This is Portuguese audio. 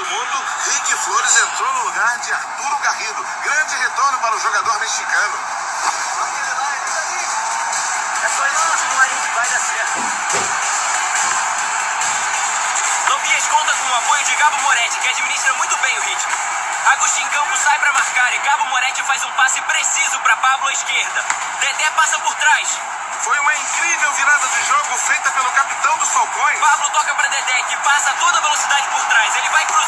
do Mundo, Rick Flores entrou no lugar de Arturo Garrido. Grande retorno para o jogador mexicano. É só isso continuarem que vai dar certo. Tobias conta com o apoio de Gabo Moretti, que administra muito bem o ritmo. Agostinho Campos sai para marcar e Gabo Moretti faz um passe preciso para Pablo à esquerda. Dedé passa por trás. Foi uma incrível virada de jogo feita pelo capitão dos Falcões. Pablo toca para Dedé, que passa a toda velocidade por trás. Ele vai cruzar.